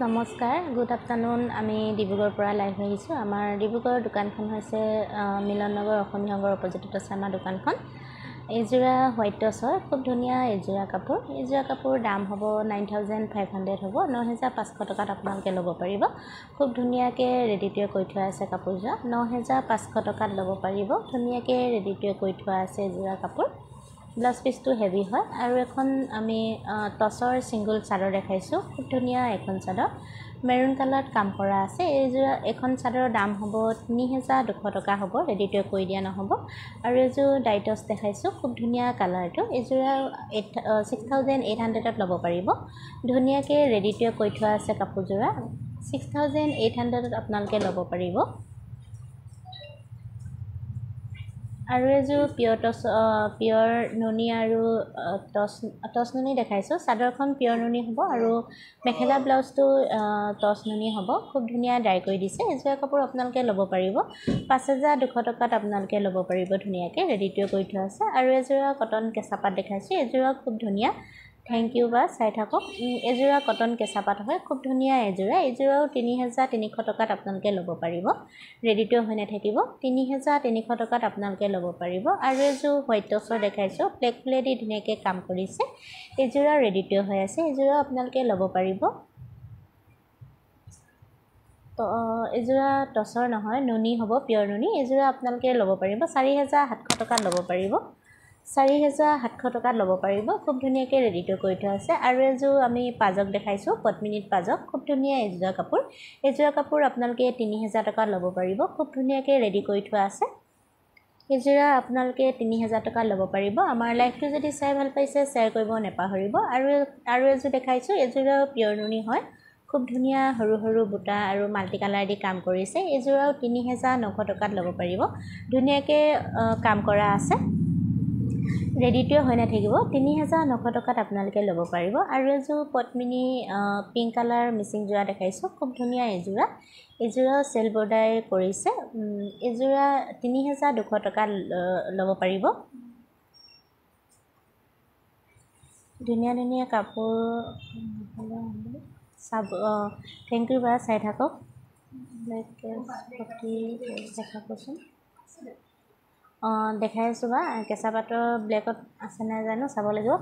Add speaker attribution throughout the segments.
Speaker 1: নমস্কাৰ good afternoon আমি ডিব্ৰুগড়ৰ পৰা লাইভ আহিছোঁ। আমাৰ ডিব্ৰুগড়ৰ দোকানখন হৈছে মিলন নগৰ অসমীয়া সংঘৰ অপজিটত আছে আমাৰ দোকানখন। এইযোৰা হোৱাইট হয় খুব ধুনীয়া এইযোৰা কাপোৰ। এইযোৰা কাপোৰ দাম হ'ব নাইন থাউজেণ্ড ফাইভ হাণ্ড্ৰেড হ'ব ন হেজাৰ পাঁচশ টকাত আপোনালোকে ল'ব পাৰিব। খুব ধুনীয়াকৈ ৰেডি টু কৰি থোৱা আছে কাপোৰযোৰা। ন হেজাৰ পাঁচশ টকাত ল'ব পাৰিব। ধুনীয়াকৈ ৰেডি টু কৰি থোৱা আছে এইযোৰা কাপোৰ। ব্লাউজ পিচটো হেভি হয় আৰু এখন আমি টচৰ ছিংগুল চাদৰ দেখাইছোঁ। খুব ধুনীয়া এখন চাদৰ। মেৰুণ কালাৰত কাম কৰা আছে। এইযোৰা এখন চাদৰৰ দাম হ'ব তিনি হেজাৰ দুশ টকা হ'ব। ৰেডি টু কৰি দিয়া নহ'ব। আৰু এইযোৰ ডাইটছ দেখাইছোঁ। খুব ধুনীয়া কালাৰটো এইযোৰা এইট ছিক্স থাউজেণ্ড এইট হাণ্ড্ৰেডত ল'ব পাৰিব। ধুনীয়াকৈ ৰেডি টু কৰি থোৱা আছে কাপোৰযোৰা। ছিক্স থাউজেণ্ড এইট হাণ্ড্ৰেডত আপোনালোকে ল'ব পাৰিব। আৰু এযোৰ পিয়ৰ টচ পিয়ৰ নুনি আৰু টচ টচ নুনি দেখাইছোঁ। চাদৰখন পিয়ৰ নুনি হ'ব আৰু মেখেলা ব্লাউজটো টচ নুনি হ'ব। খুব ধুনীয়া ডাই কৰি দিছে। এযোৰা কাপোৰ আপোনালোকে ল'ব পাৰিব। পাঁচ হেজাৰ দুশ টকাত আপোনালোকে ল'ব পাৰিব ধুনীয়াকৈ। ৰেডি টু কৰি থোৱা আছে। আৰু এযোৰা কটন কেঁচা পাত দেখাইছোঁ। এযোৰা খুব ধুনীয়া থেংক ইউ বা চাই থাকক। এযোৰা কটন কেঁচা পাত হয়। খুব ধুনীয়া এযোৰা। এইযোৰাও তিনি হেজাৰ তিনিশ টকাত আপোনালোকে ল'ব পাৰিব। ৰেডি টু হৈ নাথাকিব। তিনি হেজাৰ তিনিশ টকাত আপোনালোকে ল'ব পাৰিব। আৰু এযোৰ হোৱাইট টচৰ দেখাইছোঁ। ব্লেক ফুলেদি ধুনীয়াকৈ কাম কৰিছে। এইযোৰা ৰেডি টু হৈ আছে। এইযোৰা আপোনালোকে ল'ব পাৰিব। এযোৰা টচৰ নহয় নুনি হ'ব পিয়ৰ নুনি। এযোৰা আপোনালোকে ল'ব পাৰিব। চাৰি হেজাৰ সাতশ টকাত ল'ব পাৰিব। চাৰি হেজাৰ সাতশ টকাত ল'ব পাৰিব। খুব ধুনীয়াকৈ ৰেডি টু কৰি থোৱা আছে। আৰু এযোৰ আমি পাজক দেখাইছোঁ পদ্মিনীত পাজক। খুব ধুনীয়া এযোৰা কাপোৰ। এযোৰা কাপোৰ আপোনালোকে তিনি হেজাৰ টকাত ল'ব পাৰিব। খুব ধুনীয়াকৈ ৰেডি কৰি থোৱা আছে। এযোৰা আপোনালোকে তিনি হেজাৰ টকাত ল'ব পাৰিব। আমাৰ লাইফটো যদি চাই ভাল পাইছে শ্বেয়াৰ কৰিব নাপাহৰিব। আৰু আৰু এযোৰ দেখাইছোঁ। এযোৰা পিয়ৰ নুনি হয়। খুব ধুনীয়া সৰু সৰু বুটা আৰু মাল্টি কালাৰ দি কাম কৰিছে। এযোৰাও তিনি হেজাৰ নশ টকাত ল'ব পাৰিব। ধুনীয়াকৈ কাম কৰা আছে। ৰেডিটোৱে হৈ নাথাকিব তিনি হেজাৰ নশ টকাত আপোনালোকে ল'ব পাৰিব আৰু এযোৰ পদ্মিনী পিংক কালাৰ মিচিং যোৰা দেখাইছোঁ খুব ধুনীয়া এযোৰা এযোৰা চেল বৰ্ডাৰ কৰিছে এযোৰা তিনি হেজাৰ দুশ টকাত ল'ব পাৰিব ধুনীয়া ধুনীয়া কাপোৰ চাব থেংক ইউ বাৰু চাই থাকক অঁ দেখাই আছোঁ বা কেঁচা পাটৰ ব্লেকত আছে নাই জানো চাব লাগিব।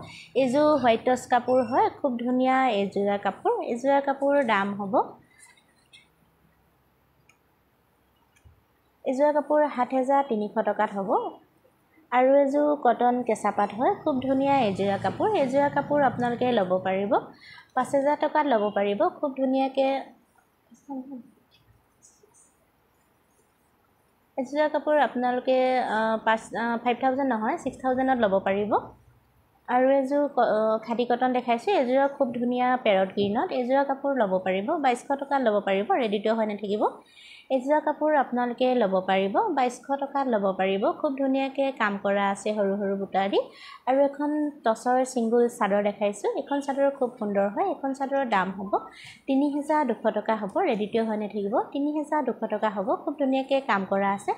Speaker 1: এইযোৰ হোৱাইট টচ কাপোৰ হয় খুব ধুনীয়া এইযোৰা কাপোৰ। এইযোৰা কাপোৰ দাম হ'ব। এইযোৰা কাপোৰ সাত হেজাৰ তিনিশ টকাত হ'ব। আৰু এযোৰ কটন কেঁচা পাট হয় খুব ধুনীয়া এযোৰা কাপোৰ। এযোৰা কাপোৰ আপোনালোকে ল'ব পাৰিব। পাঁচ হেজাৰ টকাত ল'ব পাৰিব খুব ধুনীয়াকৈ এযোৰা কাপোৰ আপোনালোকে পাঁচ ফাইভ থাউজেণ্ড নহয় ছিক্স থাউজেণ্ডত ল'ব পাৰিব। আৰু এযোৰ খাদী কটন দেখাইছোঁ এযোৰা খুব ধুনীয়া পেৰট গ্ৰীণত এযোৰা কাপোৰ ল'ব পাৰিব বাইছশ টকাত ল'ব পাৰিব ৰেডি টু হৈ নাথাকিব। এযোৰা কাপোৰ আপোনালোকে ল'ব পাৰিব বাইছশ টকাত ল'ব পাৰিব। খুব ধুনীয়াকৈ কাম কৰা আছে সৰু সৰু বুটা দি। আৰু এখন টচৰ ছিংগুল চাদৰ দেখাইছোঁ। এইখন চাদৰ খুব সুন্দৰ হয় এইখন চাদৰৰ দাম হ'ব তিনি হেজাৰ দুশ টকা হ'ব ৰেডি টু হৈ নাথাকিব তিনি হেজাৰ দুশ টকা হ'ব খুব ধুনীয়াকৈ কাম কৰা আছে।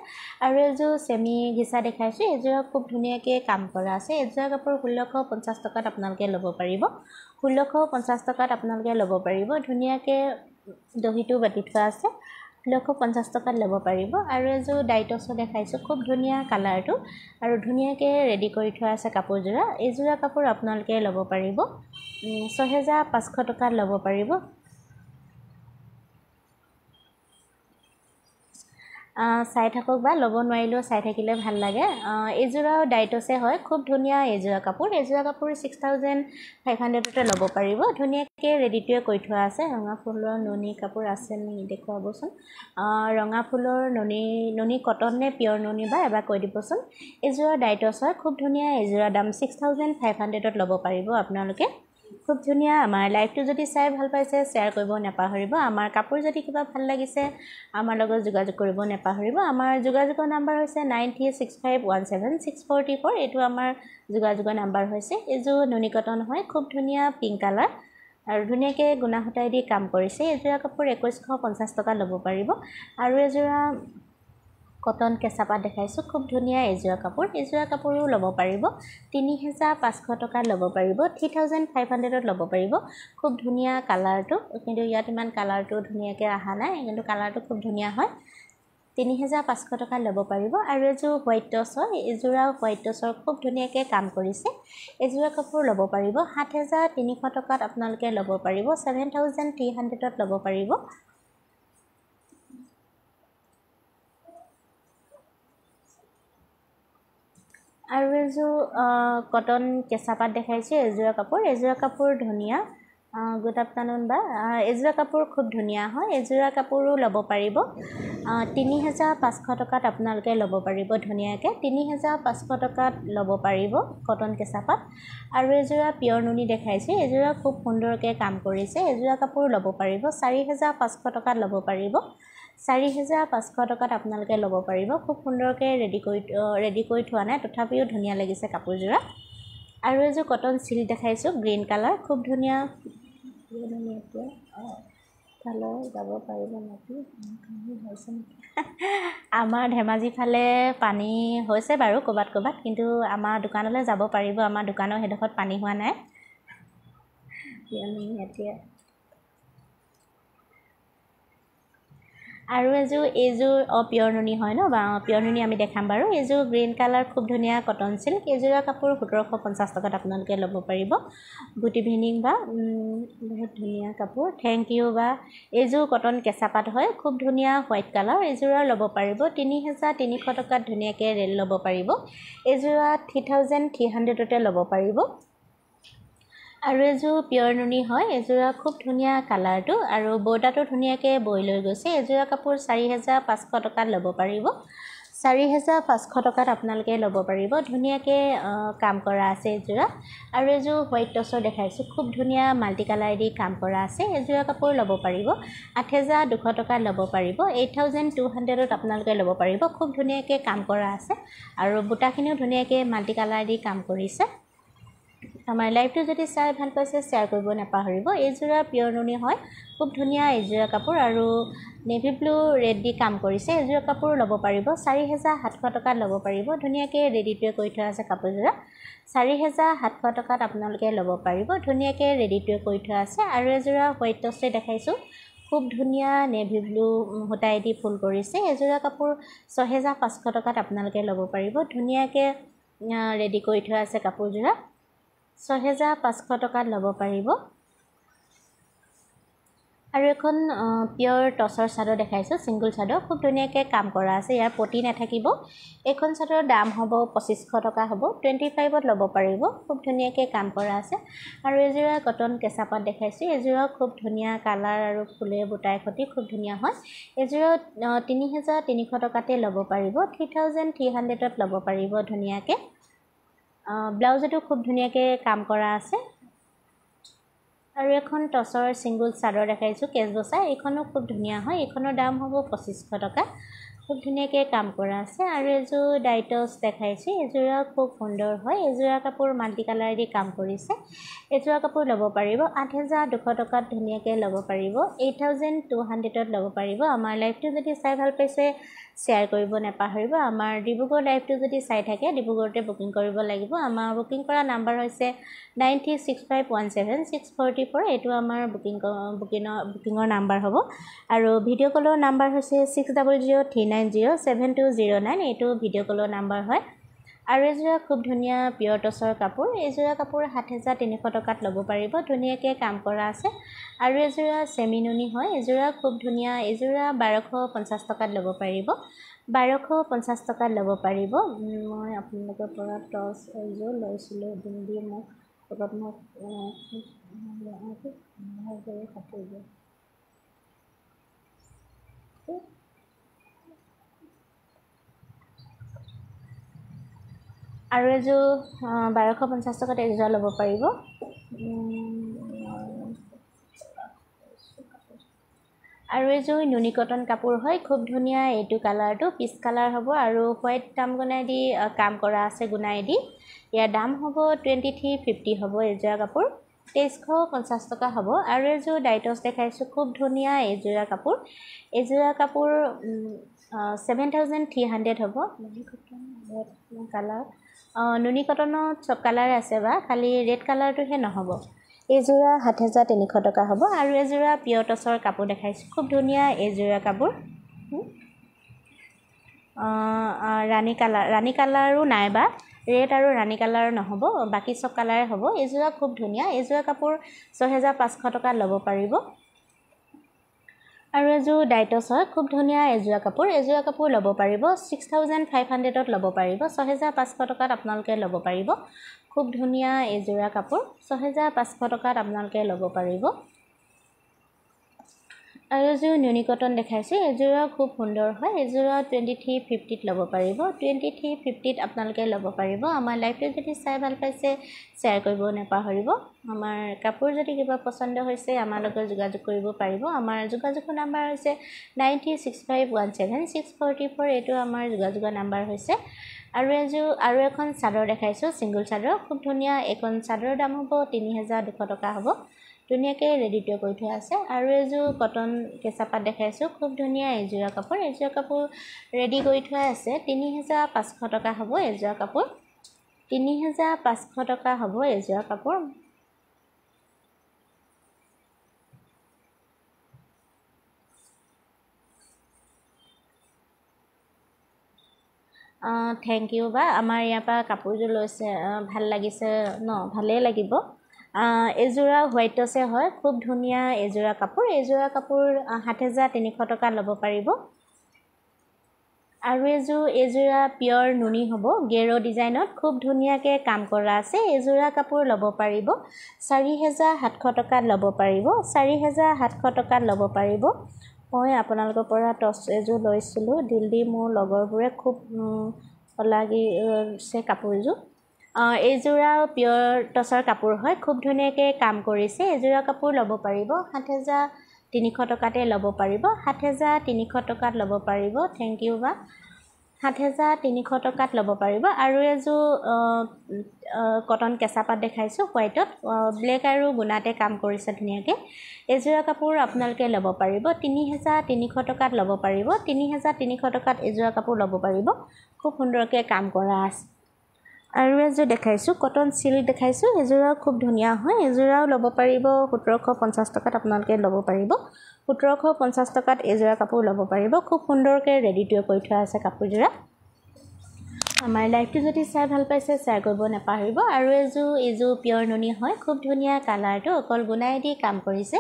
Speaker 1: আৰু এযোৰ চেমি ঘিচা দেখাইছোঁ এযোৰা খুব ধুনীয়াকৈ কাম কৰা আছে। এযোৰা কাপোৰ ষোল্লশ পঞ্চাছ টকাত আপোনালোকে ল'ব পাৰিব। ষোল্লশ পঞ্চাছ টকাত আপোনালোকে ল'ব পাৰিব। ধুনীয়াকৈ দহিটো বাতি থোৱা আছে। ষোল্লশ পঞ্চাছ টকাত ল'ব পাৰিব। আৰু এযোৰ ডাইটছো দেখাইছোঁ খুব ধুনীয়া কালাৰটো। আৰু ধুনীয়াকৈ ৰেডি কৰি থোৱা আছে কাপোৰযোৰা। এইযোৰা কাপোৰ আপোনালোকে ল'ব পাৰিব। ছহেজাৰ পাঁচশ টকাত ল'ব পাৰিব। চাই থাকক বা ল'ব নোৱাৰিলেও চাই থাকিলে ভাল লাগে। এইযোৰাও ডাইটছে হয় খুব ধুনীয়া এইযোৰা কাপোৰ। এইযোৰা কাপোৰ ছিক্স থাউজেণ্ড ফাইভ হাণ্ড্ৰেডতে ল'ব পাৰিব। ধুনীয়াকৈ ৰেডিটোৱে কৰি থোৱা আছে। ৰঙা ফুলৰ নুনি কাপোৰ আছে নেকি দেখুৱাবচোন। ৰঙা ফুলৰ নুনি নুনি কটন নে পিয়ৰ নুনি বা এবাৰ কৈ দিবচোন। এইযোৰা ডাইটছ হয় খুব ধুনীয়া এইযোৰা দাম ছিক্স থাউজেণ্ড ফাইভ হাণ্ড্ৰেডত ল'ব পাৰিব আপোনালোকে। খুব ধুনীয়া। আমাৰ লাইভটো যদি চাই ভাল পাইছে শ্বেয়াৰ কৰিব নাপাহৰিব। আমাৰ কাপোৰ যদি কিবা ভাল লাগিছে আমাৰ লগত যোগাযোগ কৰিব নাপাহৰিব। আমাৰ যোগাযোগৰ নাম্বাৰ হৈছে nine three six five one seven six four four এইটো আমাৰ যোগাযোগৰ নাম্বাৰ হৈছে। এইযোৰ নুনি কটন হয় খুব ধুনীয়া পিংক কালাৰ আৰু ধুনীয়াকৈ গুণা সূতাই দি কাম কৰিছে। এইযোৰা কাপোৰ একৈছশ পঞ্চাছ টকা ল'ব পাৰিব। আৰু এযোৰা কটন কেঁচা পাত দেখাইছোঁ খুব ধুনীয়া এযোৰা কাপোৰ এযোৰা কাপোৰো ল'ব পাৰিব। তিনি হেজাৰ পাঁচশ টকাত ল'ব পাৰিব থ্ৰী থাউজেণ্ড ফাইভ হাণ্ড্ৰেডত ল'ব পাৰিব। খুব ধুনীয়া কালাৰটো কিন্তু ইয়াত ইমান কালাৰটো ধুনীয়াকৈ অহা নাই কিন্তু কালাৰটো খুব ধুনীয়া হয়। তিনি হেজাৰ পাঁচশ টকাত ল'ব পাৰিব। আৰু এযোৰ হোৱাইট টচ হয় এযোৰাও হোৱাইট টচৰ খুব ধুনীয়াকৈ কাম কৰিছে। এযোৰা কাপোৰ ল'ব পাৰিব সাত হেজাৰ তিনিশ টকাত আপোনালোকে ল'ব পাৰিব ছেভেন থাউজেণ্ড থ্ৰী হাণ্ড্ৰেডত ল'ব পাৰিব। আৰু এযোৰ কটন কেঁচা পাত দেখাইছোঁ এযোৰা কাপোৰ। এযোৰা কাপোৰ ধুনীয়া গুড আফটাৰনুন বা এযোৰা কাপোৰ খুব ধুনীয়া হয়। এযোৰা কাপোৰো ল'ব পাৰিব। তিনি হেজাৰ পাঁচশ টকাত আপোনালোকে ল'ব পাৰিব ধুনীয়াকৈ। তিনি হেজাৰ পাঁচশ টকাত ল'ব পাৰিব কটন কেঁচা পাত আৰু এযোৰা পিয়ৰ নুনি দেখাইছোঁ। এযোৰা খুব সুন্দৰকৈ কাম কৰিছে। এযোৰা কাপোৰ ল'ব পাৰিব। চাৰি হেজাৰ পাঁচশ টকাত ল'ব পাৰিব। চাৰি হেজাৰ পাঁচশ টকাত আপোনালোকে ল'ব পাৰিব। খুব সুন্দৰকৈ ৰেডি কৰি ৰেডি কৰি থোৱা নাই। তথাপিও ধুনীয়া লাগিছে কাপোৰযোৰা। আৰু এযোৰ কটন চিল্ক দেখাইছোঁ গ্ৰীণ কালাৰ খুব ধুনীয়া। যাব পাৰিব আমাৰ ধেমাজি ফালে পানী হৈছে বাৰু ক'ৰবাত ক'ৰবাত কিন্তু আমাৰ দোকানলৈ যাব পাৰিব। আমাৰ দোকানৰ সেইডোখৰত পানী হোৱা নাই। এতিয়া আৰু এযোৰ এইযোৰ অঁ পিয়ৰ নুনি হয় ন? বা পিয়ৰ নুনি আমি দেখাম বাৰু। এইযোৰ গ্ৰীণ কালাৰ খুব ধুনীয়া কটন চিল্ক এইযোৰা কাপোৰ সোতৰশ পঞ্চাছ টকাত আপোনালোকে ল'ব পাৰিব। গুড ইভিনিং বা বহুত ধুনীয়া কাপোৰ। থেংক ইউ বা এইযোৰ কটন কেঁচা পাত হয়। খুব ধুনীয়া হোৱাইট কালাৰ এইযোৰা ল'ব পাৰিব। তিনি হেজাৰ তিনিশ টকাত ধুনীয়াকৈ ৰেল ল'ব পাৰিব। এইযোৰা থ্ৰী থাউজেণ্ড থ্ৰী হাণ্ড্ৰেডতে ল'ব পাৰিব। আৰু এযোৰ পিয়ৰ নুনি হয় এযোৰা খুব ধুনীয়া কালাৰটো আৰু বৰ্ডাৰটো ধুনীয়াকৈ বৈ লৈ গৈছে। এযোৰা কাপোৰ চাৰি হেজাৰ পাঁচশ টকাত ল'ব পাৰিব। চাৰি হেজাৰ পাঁচশ টকাত আপোনালোকে ল'ব পাৰিব। ধুনীয়াকৈ কাম কৰা আছে এযোৰা। আৰু এযোৰ হোৱাইট টচৰ দেখাইছোঁ। খুব ধুনীয়া মাল্টি কালাৰ দি কাম কৰা আছে। এযোৰা কাপোৰ ল'ব পাৰিব। আঠ হেজাৰ দুশ টকাত ল'ব পাৰিব। এইট থাউজেণ্ড টু হাণ্ড্ৰেডত আপোনালোকে ল'ব পাৰিব। খুব ধুনীয়াকৈ কাম কৰা আছে। আৰু বুটাখিনিও ধুনীয়াকৈ মাল্টি কালাৰ দি কাম কৰিছে। আমাৰ লাইভটো যদি চাই ভাল পাইছে শ্বেয়াৰ কৰিব নাপাহৰিব। এইযোৰা পিয়ৰ নুনি হয় খুব ধুনীয়া এইযোৰা কাপোৰ আৰু নেভি ব্লু ৰেড দি কাম কৰিছে। এইযোৰা কাপোৰ ল'ব পাৰিব চাৰি হেজাৰ সাতশ টকাত ল'ব পাৰিব। ধুনীয়াকৈ ৰেডিটোৱে কৰি থোৱা আছে কাপোৰযোৰা। চাৰি হেজাৰ সাতশ টকাত আপোনালোকে ল'ব পাৰিব। ধুনীয়াকৈ ৰেডিটোৱে কৰি থোৱা আছে আৰু এযোৰা হোৱাইট টচে দেখাইছোঁ। খুব ধুনীয়া নেভি ব্লু সূতাই দি ফুল কৰিছে। এযোৰা কাপোৰ ছহেজাৰ পাঁচশ টকাত আপোনালোকে ল'ব পাৰিব। ধুনীয়াকৈ ৰেডি কৰি থোৱা আছে কাপোৰযোৰা। ছহেজাৰ পাঁচশ টকাত ল'ব পাৰিব। আৰু এখন পিয়ৰ টচৰ চাদৰ দেখাইছোঁ ছিংগুল চাদৰ। খুব ধুনীয়াকৈ কাম কৰা আছে ইয়াৰ পতি নাথাকিব। এইখন চাদৰৰ দাম হ'ব পঁচিছশ টকা হ'ব টুৱেণ্টি ফাইভত ল'ব পাৰিব। খুব ধুনীয়াকৈ কাম কৰা আছে। আৰু এযোৰা কটন কেঁচা পাত দেখাইছোঁ এযোৰা খুব ধুনীয়া কালাৰ আৰু ফুলে বুটাই সৈতে খুব ধুনীয়া হয়। এযোৰা তিনি হেজাৰ তিনিশ টকাতে ল'ব পাৰিব থ্ৰী থাউজেণ্ড থ্ৰী হাণ্ড্ৰেডত ল'ব পাৰিব ধুনীয়াকৈ। ব্লাউজতো খুব ধুনীয়াকৈ কাম কৰা আছে। আৰু এখন টচৰ ছিংগুল চাদৰ দেখাইছোঁ কেচ বচা এইখনো খুব ধুনীয়া হয়। এইখনৰ দাম হ'ব পঁচিছশ টকা। খুব ধুনীয়াকৈ কাম কৰা আছে। আৰু এযোৰ ডাইটছ দেখাইছোঁ। এযোৰা খুব সুন্দৰ হয়। এযোৰা কাপোৰ মাল্টি কালাৰ দি কাম কৰিছে। এযোৰা কাপোৰ ল'ব পাৰিব। আঠ হেজাৰ দুশ টকাত ধুনীয়াকৈ ল'ব পাৰিব। এইট থাউজেণ্ড টু হাণ্ড্ৰেডত ল'ব পাৰিব। আমাৰ লাইফটো যদি চাই ভাল পাইছে শ্বেয়াৰ কৰিব নাপাহৰিব। আমাৰ ডিব্ৰুগড় লাইভটো যদি চাই থাকে ডিব্ৰুগড়তে বুকিং কৰিব লাগিব। আমাৰ বুকিং কৰা নাম্বাৰ হৈছে nine three six five one seven six forty four এইটো আমাৰ বুকিং বুকিঙৰ বুকিঙৰ নাম্বাৰ হ'ব। আৰু ভিডিঅ' কলৰ নাম্বাৰ হৈছে six double zero' three nine zero' seven two zero' nine এইটো ভিডিঅ' কলৰ নাম্বাৰ হয়। আৰু এযোৰা খুব ধুনীয়া পিয়ৰ টচৰ কাপোৰ। এইযোৰা কাপোৰ সাত হেজাৰ তিনিশ টকাত ল'ব পাৰিব। ধুনীয়াকৈ কাম কৰা আছে। আৰু এযোৰা চেমি নুনি হয়। এযোৰা খুব ধুনীয়া এযোৰা বাৰশ পঞ্চাছ টকাত ল'ব পাৰিব। বাৰশ পঞ্চাছ টকাত ল'ব পাৰিব। মই আপোনালোকৰ পৰা টচ এযোৰ লৈছিলোঁ। এদিন দি মোক লগত মোক কাপোৰযোৰ। আৰু এযোৰ বাৰশ পঞ্চাছ টকাত এযোৰা ল'ব পাৰিব। আৰু এযোৰ নুনি কটন কাপোৰ হয় খুব ধুনীয়া এইটো কালাৰটো পিচ কালাৰ হ'ব আৰু হোৱাইট টাম গুণাইদি কাম কৰা আছে গুণাইদি ইয়াৰ দাম হ'ব টুৱেণ্টি থ্ৰী ফিফটি হ'ব এযোৰা কাপোৰ তেইছশ পঞ্চাছ টকা হ'ব। আৰু এযোৰ ডাইটছ দেখাইছোঁ খুব ধুনীয়া এযোৰা কাপোৰ। এযোৰা কাপোৰ ছেভেন থাউজেণ্ড থ্ৰী হাণ্ড্ৰেড হ'ব। কালাৰ। নুনি কটনত চব কালাৰ আছে বা খালি ৰেড কালাৰটোহে নহ'ব। এইযোৰা সাত হেজাৰ তিনিশ টকা হ'ব আৰু এযোৰা পিয়ৰ টচৰ কাপোৰ দেখাইছোঁ। খুব ধুনীয়া এইযোৰা কাপোৰ। ৰাণী কালাৰ ৰাণী কালাৰো নাই বা। ৰেড আৰু ৰাণী কালাৰ নহ'ব বাকী চব কালাৰে হ'ব। এইযোৰা খুব ধুনীয়া এইযোৰা কাপোৰ ছহেজাৰ পাঁচশ টকাত ল'ব পাৰিব। আৰু এযোৰ ডাইটছ হয় খুব ধুনীয়া এযোৰা কাপোৰ। এযোৰা কাপোৰ ল'ব পাৰিব ছিক্স থাউজেণ্ড ফাইভ হাণ্ড্ৰেডত ল'ব পাৰিব ছহেজাৰ পাঁচশ টকাত আপোনালোকে ল'ব পাৰিব। খুব ধুনীয়া এযোৰা কাপোৰ ছহেজাৰ পাঁচশ টকাত আপোনালোকে ল'ব পাৰিব। আৰু এযোৰ নুনি কটন দেখাইছোঁ। এযোৰা খুব সুন্দৰ হয়। এযোৰা টুৱেণ্টি থ্ৰী ফিফটিত ল'ব পাৰিব। টুৱেণ্টি থ্ৰী ফিফটিত আপোনালোকে ল'ব পাৰিব। আমাৰ লাইভটো যদি চাই ভাল পাইছে শ্বেয়াৰ কৰিব নাপাহৰিব। আমাৰ কাপোৰ যদি কিবা পচন্দ হৈছে আমাৰ লগত যোগাযোগ কৰিব পাৰিব। আমাৰ যোগাযোগৰ নাম্বাৰ হৈছে nine three six five one seven six forty four এইটো আমাৰ যোগাযোগৰ নাম্বাৰ হৈছে। আৰু এযোৰ আৰু এখন চাদৰ দেখাইছোঁ ছিংগুল চাদৰ। খুব ধুনীয়া এইখন চাদৰৰ দাম হ'ব তিনি হেজাৰ দুশ টকা হ'ব। ধুনীয়াকৈ ৰেডিটো কৰি থোৱা আছে। আৰু এযোৰ কটন কেঁচা পাত দেখাইছোঁ খুব ধুনীয়া এযোৰা কাপোৰ। এযোৰা কাপোৰ ৰেডি কৰি থোৱা আছে। তিনি হেজাৰ পাঁচশ টকা হ'ব এযোৰা কাপোৰ। তিনি হেজাৰ পাঁচশ টকা হ'ব এযোৰা কাপোৰ। থেংক ইউ বা আমাৰ ইয়াৰ পৰা কাপোৰযোৰ লৈছে ভাল লাগিছে ন? ভালেই লাগিব। এযোৰা হোৱাইট টচে হয় খুব ধুনীয়া এযোৰা কাপোৰ। এযোৰা কাপোৰ সাত হেজাৰ তিনিশ টকাত ল'ব পাৰিব। আৰু এযোৰ এযোৰা পিয়ৰ নুনি হ'ব গেৰ' ডিজাইনত খুব ধুনীয়াকৈ কাম কৰা আছে। এযোৰা কাপোৰ ল'ব পাৰিব চাৰি হেজাৰ সাতশ টকাত ল'ব পাৰিব চাৰি হেজাৰ সাতশ টকাত ল'ব পাৰিব। মই আপোনালোকৰ পৰা টচ এযোৰ লৈছিলোঁ। দিল্লী মোৰ লগৰবোৰে খুব লাগিছে কাপোৰযোৰ। এইযোৰা পিয়ৰ টচৰ কাপোৰ হয়। খুব ধুনীয়াকৈ কাম কৰিছে। এযোৰা কাপোৰ ল'ব পাৰিব। সাত হেজাৰ তিনিশ টকাতে ল'ব পাৰিব। সাত হেজাৰ তিনিশ টকাত ল'ব পাৰিব। থেংক ইউ বা। সাত হেজাৰ তিনিশ টকাত ল'ব পাৰিব। আৰু এযোৰ কটন কেঁচা পাত দেখাইছোঁ হোৱাইটত। ব্লেক আৰু গুণাতে কাম কৰিছে ধুনীয়াকৈ। এযোৰা কাপোৰ আপোনালোকে ল'ব পাৰিব। তিনি হেজাৰ তিনিশ টকাত ল'ব পাৰিব। তিনি হেজাৰ তিনিশ টকাত এযোৰা কাপোৰ ল'ব পাৰিব। খুব সুন্দৰকৈ কাম কৰা আছে। আৰু এযোৰ দেখাইছোঁ কটন চিল্ক দেখাইছোঁ এযোৰাও খুব ধুনীয়া হয় এযোৰাও ল'ব পাৰিব সোতৰশ পঞ্চাছ টকাত আপোনালোকে ল'ব পাৰিব সোতৰশ পঞ্চাছ টকাত এযোৰা কাপোৰ ল'ব পাৰিব খুব সুন্দৰকৈ ৰেডিটোৱে কৰি থোৱা আছে কাপোৰযোৰা। আমাৰ লাইভটো যদি চাই ভাল পাইছে শ্বেয়াৰ কৰিব নাপাহৰিব। আৰু এযোৰ এইযোৰ পিয়ৰ নুনি হয়। খুব ধুনীয়া কালাৰটো অকল গুণাই দি কাম কৰিছে।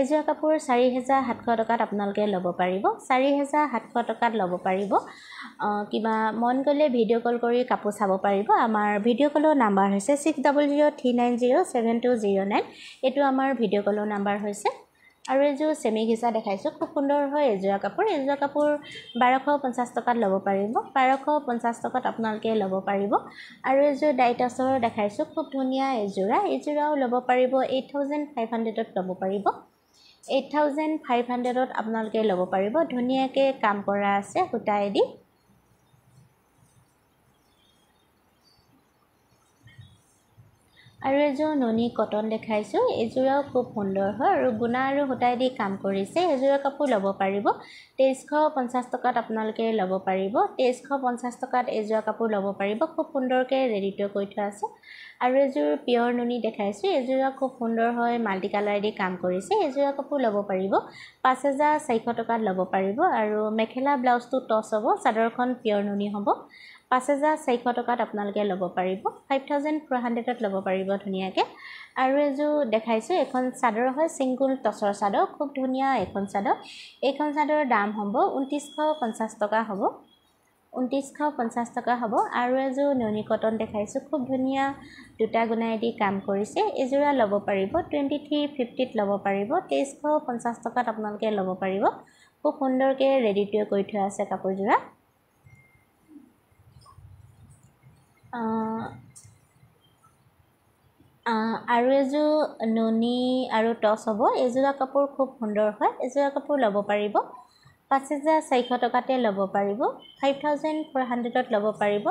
Speaker 1: এযোৰা কাপোৰ চাৰি হেজাৰ সাতশ টকাত আপোনালোকে ল'ব পাৰিব। চাৰি হেজাৰ সাতশ টকাত ল'ব পাৰিব। কিবা মন গ'লে ভিডিঅ' কল কৰি কাপোৰ চাব পাৰিব। আমাৰ ভিডিঅ' কলৰ নাম্বাৰ হৈছে six double zero' three nine zero' seven two zero' nine এইটো আমাৰ ভিডিঅ' কলৰ নাম্বাৰ হৈছে। আৰু এযোৰ চেমি ঘিচা দেখাইছোঁ খুব সুন্দৰ হয় এযোৰা কাপোৰ। এযোৰা কাপোৰ বাৰশ পঞ্চাছ টকাত ল'ব পাৰিব। বাৰশ পঞ্চাছ টকাত আপোনালোকে ল'ব পাৰিব। আৰু এযোৰ ডাইটাছৰ দেখাইছোঁ খুব ধুনীয়া এযোৰা। এযোৰাও ল'ব পাৰিব এইট থাউজেণ্ড ফাইভ হাণ্ড্ৰেডত ল'ব পাৰিব। এইট থাউজেণ্ড ফাইভ হাণ্ড্ৰেডত আপোনালোকে ল'ব পাৰিব। ধুনীয়াকৈ কাম কৰা আছে সূতাইদি আৰু এযোৰ নুনি কটন দেখাইছোঁ। এযোৰাও খুব সুন্দৰ হয় আৰু গুণা আৰু সূতাই দি কাম কৰিছে। এযোৰা কাপোৰ ল'ব পাৰিব। তেইছশ পঞ্চাছ টকাত আপোনালোকে ল'ব পাৰিব। তেইছশ পঞ্চাছ টকাত এযোৰা কাপোৰ ল'ব পাৰিব। খুব সুন্দৰকৈ ৰেডিটো কৰি থোৱা আছে। আৰু এযোৰ পিয়ৰ নুনি দেখাইছোঁ। এযোৰা খুব সুন্দৰ হয় মাল্টি কালাৰ দি কাম কৰিছে। এযোৰা কাপোৰ ল'ব পাৰিব। পাঁচ হেজাৰ চাৰিশ টকাত ল'ব পাৰিব। আৰু মেখেলা ব্লাউজটো টচ হ'ব। চাদৰখন পিয়ৰ নুনি হ'ব। পাঁচ হেজাৰ চাৰিশ টকাত আপোনালোকে ল'ব পাৰিব। ফাইভ থাউজেণ্ড ফ'ৰ হাণ্ড্ৰেডত ল'ব পাৰিব ধুনীয়াকৈ। আৰু এযোৰ দেখাইছোঁ এখন চাদৰ হয় ছিংগুল টচৰ চাদৰ খুব ধুনীয়া এইখন চাদৰ। এইখন চাদৰৰ দাম হ'ব ঊনত্ৰিছশ পঞ্চাছ টকা হ'ব। ঊনত্ৰিছশ পঞ্চাছ টকা হ'ব। আৰু এযোৰ নুনি কটন দেখাইছোঁ খুব ধুনীয়া দুটা গুণাই দি কাম কৰিছে। এযোৰা ল'ব পাৰিব টুৱেণ্টি থ্ৰী ফিফটিত ল'ব পাৰিব তেইছশ পঞ্চাছ টকাত আপোনালোকে ল'ব পাৰিব। খুব সুন্দৰকৈ ৰেডিটোৱে কৰি থোৱা আছে কাপোৰযোৰা। আৰু এযোৰ নুনি আৰু টচ হ'ব। এযোৰা কাপোৰ খুব সুন্দৰ হয়। এযোৰা কাপোৰ ল'ব পাৰিব। পাঁচ হেজাৰ চাৰিশ টকাতে ল'ব পাৰিব। ফাইভ থাউজেণ্ড ফ'ৰ হাণ্ড্ৰেডত ল'ব পাৰিব।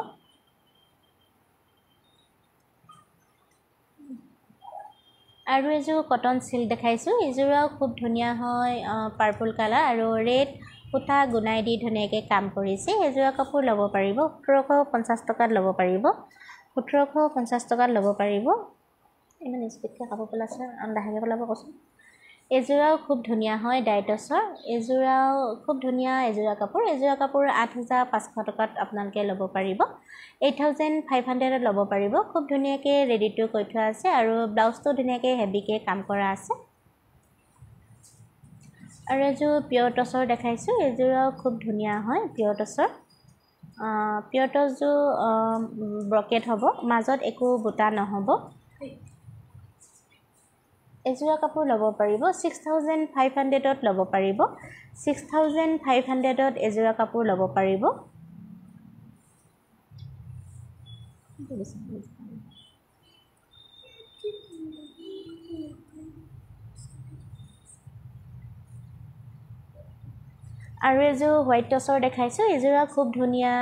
Speaker 1: আৰু এযোৰ কটন চিল্ক দেখাইছোঁ। এযোৰাও খুব ধুনীয়া হয় পাৰ্পল কালাৰ আৰু ৰেড সূতা গুণাই দি ধুনীয়াকৈ কাম কৰিছে এযোৰা কাপোৰ ল'ব পাৰিব সোতৰশ পঞ্চাছ টকাত ল'ব পাৰিব সোতৰশ পঞ্চাছ টকাত ল'ব পাৰিব। ইমান স্পীডকৈ কাপোৰ পেলাইছে লাহেকৈ পেলাব কৈছোঁ এযোৰাও খুব ধুনীয়া হয় ডাইটছৰ। এযোৰাও খুব ধুনীয়া এযোৰা কাপোৰ। এযোৰা কাপোৰ আঠ হাজাৰ পাঁচশ টকাত আপোনালোকে ল'ব পাৰিব। এইট থাউজেণ্ড ফাইভ হাণ্ড্ৰেডত ল'ব পাৰিব। খুব ধুনীয়াকৈ ৰেডিটো কৰি থোৱা আছে আৰু ব্লাউজটো ধুনীয়াকৈ হেভিকৈ কাম কৰা আছে। আৰু এযোৰ পিয়ৰ টচৰ দেখাইছোঁ এযোৰাও খুব ধুনীয়া হয় পিয়ৰ টচৰ। পিয়ৰ টচযোৰ ব্ৰকেট হ'ব মাজত একো বুটা নহ'ব। এযোৰা কাপোৰ ল'ব পাৰিব ছিক্স থাউজেণ্ড ফাইভ হাণ্ড্ৰেডত ল'ব পাৰিব। ছিক্স থাউজেণ্ড ফাইভ হাণ্ড্ৰেডত এযোৰা কাপোৰ ল'ব পাৰিব। আৰু এযোৰ হোৱাইট টচৰ দেখাইছোঁ এযোৰা খুব ধুনীয়া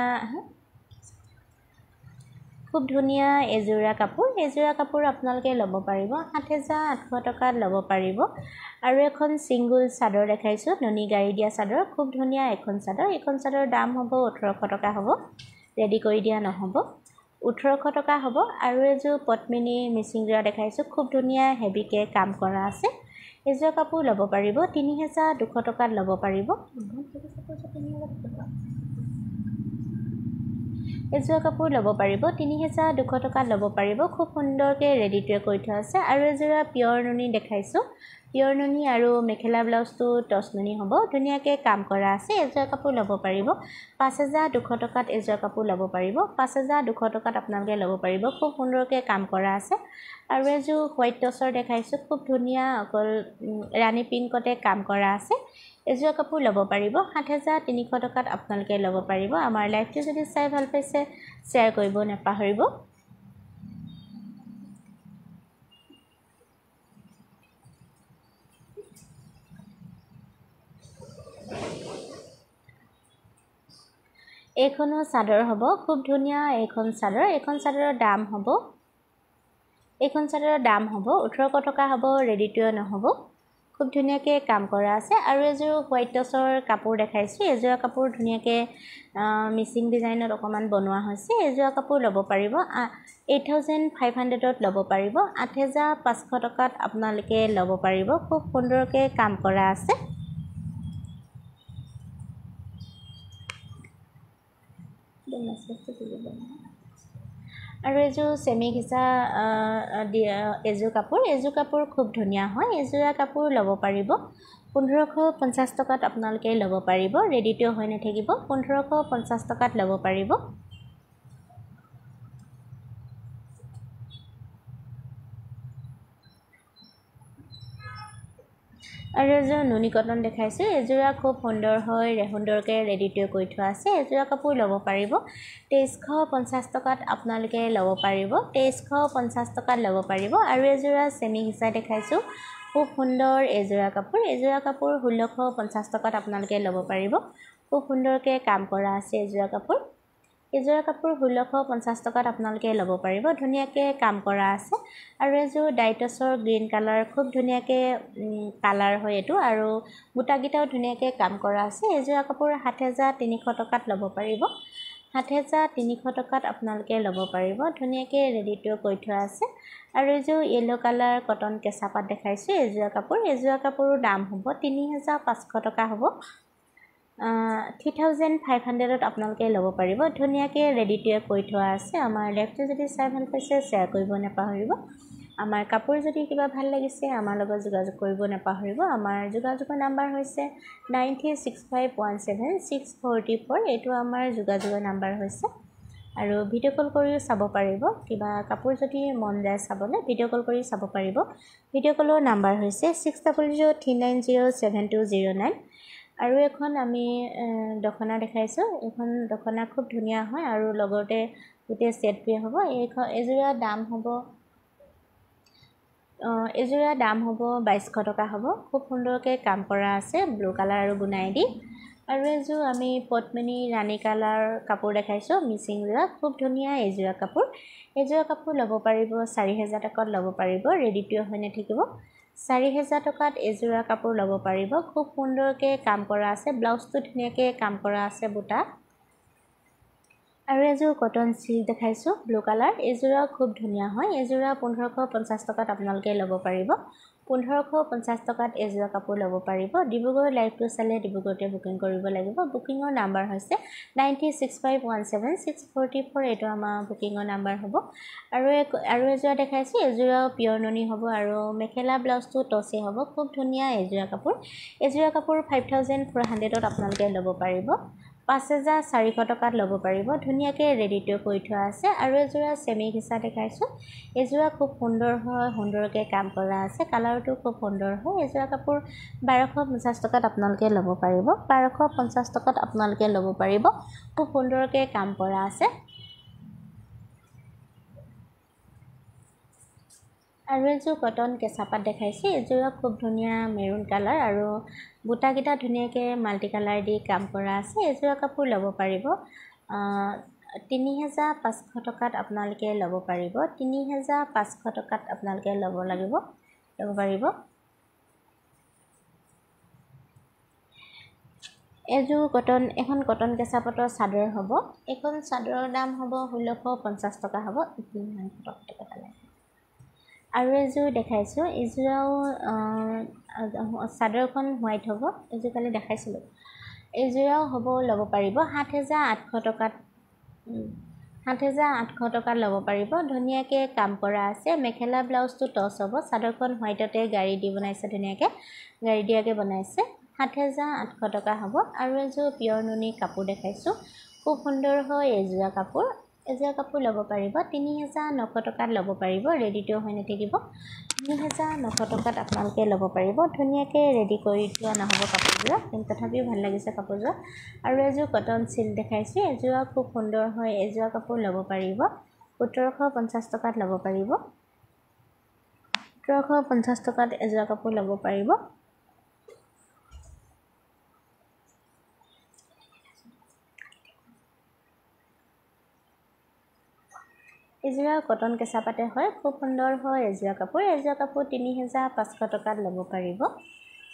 Speaker 1: খুব ধুনীয়া এযোৰা কাপোৰ এযোৰা কাপোৰ আপোনালোকে ল'ব পাৰিব সাত হেজাৰ আঠশ টকাত ল'ব পাৰিব। আৰু এখন ছিংগুল চাদৰ দেখাইছোঁ নুনি গাড়ী দিয়া চাদৰ খুব ধুনীয়া এখন চাদৰ এইখন চাদৰৰ দাম হ'ব ওঠৰশ টকা হ'ব ৰেডি কৰি দিয়া নহ'ব। ওঠৰশ টকা হ'ব আৰু এযোৰ পদ্মিনী মিচিংযোৰা দেখাইছোঁ খুব ধুনীয়া হেভিকৈ কাম কৰা আছে। এযোৰ কাপোৰ ল'ব পাৰিব তিনি হেজাৰ দুশ টকাত ল'ব পাৰিব। এযোৰ কাপোৰ ল'ব পাৰিব তিনি হেজাৰ দুশ টকাত ল'ব পাৰিব। খুব সুন্দৰকৈ ৰেডিটোৱে কৰি থোৱা আছে। আৰু এযোৰা পিয়ৰ নুনি দেখাইছোঁ। পিয়ৰ আৰু মেখেলা ব্লাউজটো টচ নুনি হ'ব। ধুনীয়াকৈ কাম কৰা আছে এযোৰ কাপোৰ ল'ব পাৰিব। পাঁচ হেজাৰ দুশ টকাত এযোৰ কাপোৰ ল'ব পাৰিব। পাঁচ হেজাৰ দুশ টকাত আপোনালোকে ল'ব পাৰিব। খুব সুন্দৰকৈ কাম কৰা আছে। আৰু এযোৰ হোৱাইট টচৰ দেখাইছোঁ। খুব ধুনীয়া অকল ৰাণী পিংকতে কাম কৰা আছে। এযোৰ কাপোৰ ল'ব পাৰিব। সাত হেজাৰ তিনিশ টকাত আপোনালোকে ল'ব পাৰিব। আমাৰ লাইভটো যদি চাই ভাল পাইছে শ্বেয়াৰ কৰিব নাপাহৰিব। এইখনো চাদৰ হ'ব। খুব ধুনীয়া এইখন চাদৰ। এইখন চাদৰৰ দাম হ'ব। এইখন চাদৰৰ দাম হ'ব। ওঠৰশ টকা হ'ব ৰেডিটোৱে নহ'ব। খুব ধুনীয়াকৈ কাম কৰা আছে। আৰু এযোৰ হোৱাইট টচৰ কাপোৰ দেখাইছোঁ। এযোৰা কাপোৰ ধুনীয়াকৈ মিচিং ডিজাইনত অকণমান বনোৱা হৈছে। এযোৰা কাপোৰ ল'ব পাৰিব। এইট থাউজেণ্ড ফাইভ হাণ্ড্ৰেডত ল'ব পাৰিব। আঠ হেজাৰ পাঁচশ টকাত আপোনালোকে ল'ব পাৰিব। খুব সুন্দৰকৈ কাম কৰা আছে। মেছেজটো দিব আৰু এযোৰ চেমি ঘিচা এযোৰ কাপোৰ এযোৰ কাপোৰ খুব ধুনীয়া হয়। এযোৰা কাপোৰ ল'ব পাৰিব। পোন্ধৰশ পঞ্চাছ টকাত আপোনালোকে ল'ব পাৰিব। ৰেডিটো হৈ নাথাকিব। পোন্ধৰশ পঞ্চাছ টকাত ল'ব পাৰিব। আৰু এযোৰ নুনি কটন দেখাইছোঁ। এযোৰা খুব সুন্দৰ হৈ সুন্দৰকৈ ৰেডিটোৱে কৰি থোৱা আছে। এযোৰা কাপোৰ ল'ব পাৰিব। তেইছশ পঞ্চাছ টকাত আপোনালোকে ল'ব পাৰিব। তেইছশ পঞ্চাছ টকাত ল'ব পাৰিব। আৰু এযোৰা চেমি হিচাই দেখাইছোঁ। খুব সুন্দৰ এযোৰা কাপোৰ। এযোৰা কাপোৰ ষোল্লশ পঞ্চাছ টকাত আপোনালোকে ল'ব পাৰিব। খুব সুন্দৰকৈ কাম কৰা আছে এযোৰা কাপোৰ। এযোৰা কাপোৰ ষোল্লশ পঞ্চাছ টকাত আপোনালোকে ল'ব পাৰিব। ধুনীয়াকৈ কাম কৰা আছে। আৰু এযোৰ ডাইটছৰ গ্ৰীণ কালাৰ খুব ধুনীয়াকৈ কালাৰ হয় এইটো। আৰু বুটাকেইটাও ধুনীয়াকৈ কাম কৰা আছে। এযোৰা কাপোৰ সাত হেজাৰ তিনিশ টকাত ল'ব পাৰিব। সাত হেজাৰ তিনিশ টকাত আপোনালোকে ল'ব পাৰিব। ধুনীয়াকৈ ৰেডিটো কৰি থোৱা আছে। আৰু এযোৰ য়েল্ল' কালাৰ কটন কেঁচা পাত দেখাইছোঁ। এযোৰা কাপোৰ এযোৰা কাপোৰৰ দাম হ'ব তিনি হেজাৰ পাঁচশ টকা হ'ব। থ্ৰী থাউজেণ্ড ফাইভ হাণ্ড্ৰেডত আপোনালোকে ল'ব পাৰিব। ধুনীয়াকৈ ৰেডি টু ৱেৰ কৰি থোৱা আছে। আমাৰ লেপটো যদি চাই ভাল পাইছে শ্বেয়াৰ কৰিব নাপাহৰিব। আমাৰ কাপোৰ যদি কিবা ভাল লাগিছে আমাৰ লগত যোগাযোগ কৰিব নাপাহৰিব। আমাৰ যোগাযোগৰ নাম্বাৰ হৈছে nine three six five one seven six forty four এইটো আমাৰ যোগাযোগৰ নাম্বাৰ হৈছে। আৰু ভিডিঅ' কল কৰিও চাব পাৰিব। কিবা কাপোৰ যদি মন যায় চাবলৈ ভিডিঅ' কল কৰি চাব পাৰিব। ভিডিঅ' কলৰ নাম্বাৰ হৈছে six double zero' three nine zero' seven two zero' nine আৰু এখন আমি দখনা দেখাইছোঁ। এইখন দখনা খুব ধুনীয়া হয় আৰু লগতে গোটেই ছেটটোৱে হ'ব। এইখন এযোৰা দাম হ'ব এযোৰা দাম হ'ব বাইছশ টকা হ'ব। খুব সুন্দৰকৈ কাম কৰা আছে ব্লু কালাৰ আৰু বুনাই দি। আৰু এযোৰ আমি পদ্মিনী ৰাণী কালাৰ কাপোৰ দেখাইছোঁ মিচিংযোৰা খুব ধুনীয়া এইযোৰা কাপোৰ। এইযোৰা কাপোৰ ল'ব পাৰিব চাৰি হেজাৰ টকাত ল'ব পাৰিব ৰেডি টু হৈ নাথাকিব চাৰি হেজাৰ টকাত এযোৰা কাপোৰ ল'ব পাৰিব। খুব সুন্দৰকৈ কাম কৰা আছে ব্লাউজটো ধুনীয়াকৈ কাম কৰা আছে বুটা। আৰু এযোৰ কটন চিল্ক দেখাইছোঁ ব্লু কালাৰ। এইযোৰা খুব ধুনীয়া হয় এইযোৰা পোন্ধৰশ পঞ্চাছ টকাত আপোনালোকে ল'ব পাৰিব। পোন্ধৰশ পঞ্চাছ টকাত এযোৰা কাপোৰ ল'ব পাৰিব। ডিব্ৰুগড় লাইভটো চালে ডিব্ৰুগড়তে বুকিং কৰিব লাগিব। বুকিঙৰ নাম্বাৰ হৈছে three six five one seven six forty four এইটো আমাৰ বুকিঙৰ নাম্বাৰ হ'ব। আৰু আৰু এযোৰা দেখাইছোঁ। এযোৰাও পিয়ৰ ননী হ'ব আৰু মেখেলা ব্লাউজটো টচে হ'ব। খুব ধুনীয়া এযোৰা কাপোৰ। এযোৰা কাপোৰ ফাইভ থাউজেণ্ড ফ'ৰ হাণ্ড্ৰেডত আপোনালোকে ল'ব পাৰিব। পাঁচ হেজাৰ চাৰিশ টকাত ল'ব পাৰিব। ধুনীয়াকৈ ৰেডি টু কৰি থোৱা আছে আৰু এযোৰা চেমি ঘিচা দেখাইছোঁ। এযোৰা খুব সুন্দৰ হয় সুন্দৰকৈ কাম কৰা আছে। কালাৰটো খুব সুন্দৰ হয়। এযোৰা কাপোৰ বাৰশ পঞ্চাছ টকাত আপোনালোকে ল'ব পাৰিব। বাৰশ পঞ্চাছ টকাত আপোনালোকে ল'ব পাৰিব। খুব সুন্দৰকৈ কাম কৰা আছে। আৰু এযোৰ কটন কেঁচাপাত দেখাইছে। এযোৰা খুব ধুনীয়া মেৰুণ কালাৰ আৰু বুটাকেইটা ধুনীয়াকৈ মাল্টি কালাৰ দি কাম কৰা আছে। এযোৰা কাপোৰ ল'ব পাৰিব। তিনি হেজাৰ পাঁচশ টকাত আপোনালোকে ল'ব পাৰিব। তিনি হেজাৰ পাঁচশ টকাত আপোনালোকে ল'ব লাগিব ল'ব পাৰিব। এযোৰ কটন এখন কটন কেঁচাপাতৰ চাদৰ হ'ব। এইখন চাদৰৰ দাম হ'ব ষোল্লশ পঞ্চাছ টকা হ'ব। টকা পালে আৰু এযোৰ দেখাইছোঁ। এইযোৰাও চাদৰখন হোৱাইট হ'ব এইযোৰ কালি দেখাইছিলোঁ। এইযোৰাও হ'ব ল'ব পাৰিব। সাত হেজাৰ আঠশ টকাত সাত হেজাৰ আঠশ টকাত ল'ব পাৰিব। ধুনীয়াকৈ কাম কৰা আছে। মেখেলা ব্লাউজটো টচ হ'ব। চাদৰখন হোৱাইটতে গাড়ী দি বনাইছে ধুনীয়াকৈ গাড়ী দিয়াকৈ বনাইছে। সাত হেজাৰ আঠশ টকা হ'ব। আৰু এযোৰ পিয়ৰ নুনি কাপোৰ দেখাইছোঁ। খুব সুন্দৰ হয় এইযোৰা কাপোৰ। এযোৰা কাপোৰ ল'ব পাৰিব। তিনি হেজাৰ নশ টকাত ল'ব পাৰিব ৰেডিটো হৈ নাথাকিব। তিনি হেজাৰ নশ টকাত আপোনালোকে ল'ব পাৰিব। ধুনীয়াকৈ ৰেডি কৰি থোৱা নহ'ব কাপোৰযোৰা কিন্তু তথাপিও ভাল লাগিছে কাপোৰযোৰা। আৰু এযোৰ কটন চিল্ক দেখাইছোঁ। এযোৰা খুব সুন্দৰ হয়। এযোৰা কাপোৰ ল'ব পাৰিব। সোতৰশ পঞ্চাছ টকাত ল'ব পাৰিব। সোতৰশ পঞ্চাছ টকাত এযোৰা কাপোৰ ল'ব পাৰিব। এযোৰা কটন কেঁচা পাতে হয় খুব সুন্দৰ হয় এযোৰা কাপোৰ। এযোৰা কাপোৰ তিনি হেজাৰ পাঁচশ টকাত ল'ব পাৰিব।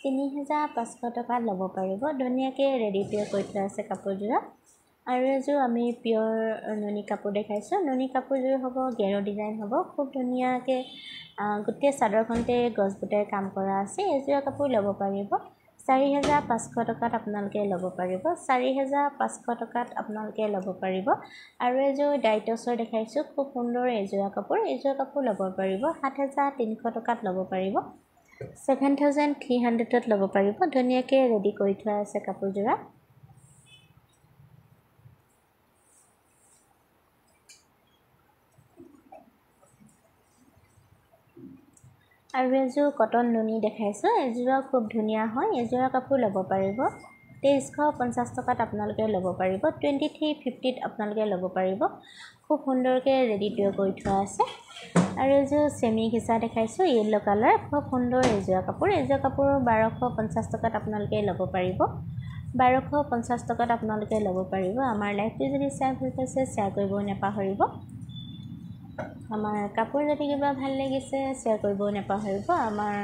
Speaker 1: তিনি হেজাৰ পাঁচশ টকাত ল'ব পাৰিব। ধুনীয়াকৈ ৰেডি টু কৰি থোৱা আছে কাপোৰযোৰা আৰু এযোৰ আমি পিয়ৰ নুনি কাপোৰ দেখাইছোঁ। নুনি কাপোৰযোৰ হ'ব গেৰ ডিজাইন হ'ব। খুব ধুনীয়াকৈ গোটেই চাদৰখনতে গছ বুটাই কাম কৰা আছে। এযোৰা কাপোৰ ল'ব পাৰিব। চাৰি হেজাৰ পাঁচশ টকাত আপোনালোকে ল'ব পাৰিব। চাৰি হেজাৰ পাঁচশ টকাত আপোনালোকে ল'ব পাৰিব। আৰু এযোৰ ডাইটছৰ দেখাইছোঁ খুব সুন্দৰ এযোৰা কাপোৰ। এযোৰা কাপোৰ ল'ব পাৰিব সাত হেজাৰ তিনিশ টকাত ল'ব পাৰিব। ছেভেন থাউজেণ্ড থ্ৰী হাণ্ড্ৰেডত ল'ব পাৰিব। ধুনীয়াকৈ ৰেডি কৰি থোৱা আছে কাপোৰযোৰা। আৰু এযোৰ কটন নুনি দেখাইছোঁ। এযোৰা খুব ধুনীয়া হয়। এযোৰা কাপোৰ ল'ব পাৰিব। তেইছশ পঞ্চাছ টকাত আপোনালোকে ল'ব পাৰিব। টুৱেণ্টি থ্ৰী ফিফটিত আপোনালোকে ল'ব পাৰিব। খুব সুন্দৰকৈ ৰেডি টু কৰি থোৱা আছে। আৰু এযোৰ চেমি ঘিচা দেখাইছোঁ য়েল্ল' কালাৰ খুব সুন্দৰ এযোৰা কাপোৰ। এযোৰা কাপোৰ বাৰশ পঞ্চাছ টকাত আপোনালোকে ল'ব পাৰিব। বাৰশ পঞ্চাছ টকাত আপোনালোকে ল'ব পাৰিব। আমাৰ লাইফটো যদি চাই ভাল পাইছে শ্বেয়াৰ কৰিব নাপাহৰিব। আমাৰ কাপোৰ যদি কিবা ভাল লাগিছে শ্বেয়াৰ কৰিব নাপাহৰিব। আমাৰ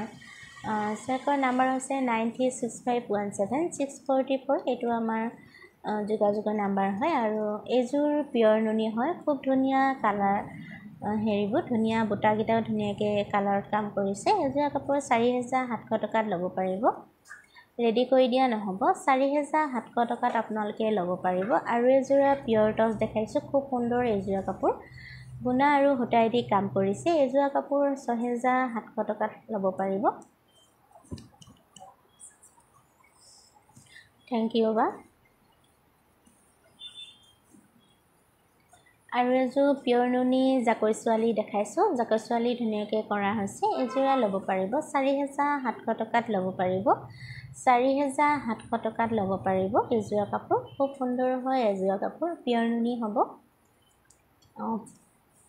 Speaker 1: শ্বেয়াৰ কৰা নাম্বাৰ হৈছে nine three six five one seven six forty four এইটো আমাৰ যোগাযোগৰ নাম্বাৰ হয় আৰু এইযোৰ পিয়ৰ নুনি হয়। খুব ধুনীয়া কালাৰ হেৰিবোৰ ধুনীয়া বুটাকেইটাও ধুনীয়াকৈ কালাৰত কাম কৰিছে। এযোৰা কাপোৰ চাৰি হেজাৰ সাতশ টকাত ল'ব পাৰিব। ৰেডি কৰি দিয়া নহ'ব। চাৰি হেজাৰ সাতশ টকাত আপোনালোকে ল'ব পাৰিব। আৰু এযোৰা পিয়ৰ টচ দেখাইছোঁ। খুব সুন্দৰ এযোৰা কাপোৰ। গুণা আৰু সূতাই দি কাম কৰিছে। এযোৰা কাপোৰ ছহেজাৰ সাতশ টকাত ল'ব পাৰিব। থেংক ইউ বা আৰু এযোৰ পিয়ৰ নুনি জাকৈ ছোৱালী দেখাইছোঁ। জাকৈ ছোৱালী ধুনীয়াকৈ কৰা হৈছে। এযোৰা ল'ব পাৰিব। চাৰি হেজাৰ সাতশ টকাত ল'ব পাৰিব। চাৰি হেজাৰ সাতশ টকাত ল'ব পাৰিব এযোৰা কাপোৰ। খুব সুন্দৰ হয় এযোৰা কাপোৰ। পিয়ৰ নুনি হ'ব। অঁ।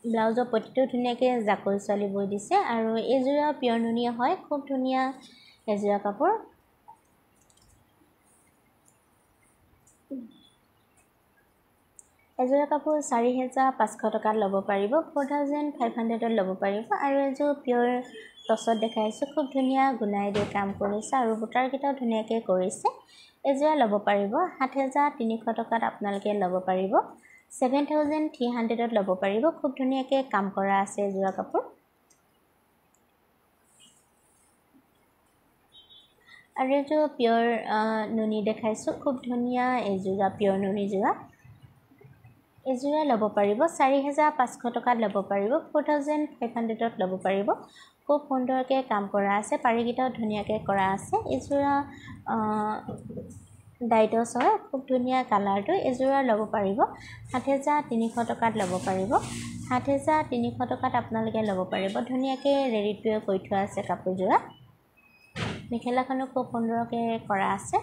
Speaker 1: ব্লাউজৰ প্ৰতিটো ধুনীয়াকৈ জাকৈ ছোৱালী বৈ দিছে আৰু এইযোৰা পিয়ৰ নুনি হয় খুব ধুনীয়া এযোৰা কাপোৰ। এযোৰা কাপোৰ চাৰি হেজাৰ পাঁচশ টকাত ল'ব পাৰিব ফ'ৰ থাউজেণ্ড ফাইভ হাণ্ড্ৰেডত ল'ব পাৰিব আৰু এযোৰ পিয়ৰ টচত দেখাইছোঁ খুব ধুনীয়া গুণাই দি কাম কৰিছে আৰু বুটাৰকেইটাও ধুনীয়াকৈ কৰিছে। এযোৰা ল'ব পাৰিব সাত হেজাৰ তিনিশ টকাত আপোনালোকে ল'ব পাৰিব। ছেভেন থাউজেণ্ড থ্ৰী হাণ্ড্ৰেডত ল'ব পাৰিব। খুব ধুনীয়াকৈ কাম কৰা আছে এযোৰা কাপোৰ। আৰু এযোৰ পিয়ৰ নুনি দেখাইছোঁ। খুব ধুনীয়া এযোৰা পিয়ৰ নুনিযোৰা এযোৰা ল'ব পাৰিব। চাৰি হেজাৰ পাঁচশ টকাত ল'ব পাৰিব। ফ'ৰ থাউজেণ্ড ফাইভ হাণ্ড্ৰেডত ল'ব পাৰিব। খুব সুন্দৰকৈ কাম কৰা আছে। পাৰিকেইটাও ধুনীয়াকৈ কৰা আছে। এযোৰা ডাইটছ হয় খুব ধুনীয়া কালাৰটো এযোৰা ল'ব পাৰিব। সাত হেজাৰ তিনিশ টকাত ল'ব পাৰিব। সাত হেজাৰ তিনিশ টকাত আপোনালোকে ল'ব পাৰিব। ধুনীয়াকৈ ৰেডি কৰি থোৱা আছে কাপোৰযোৰা। মেখেলাখনো খুব সুন্দৰকৈ কৰা আছে।